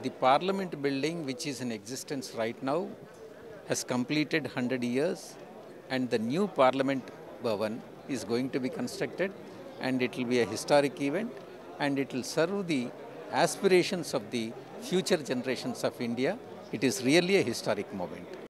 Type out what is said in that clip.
The parliament building, which is in existence right now, has completed 100 years, and the new parliament bhavan is going to be constructed, and it will be a historic event, and it will serve the aspirations of the future generations of India. It is really a historic moment.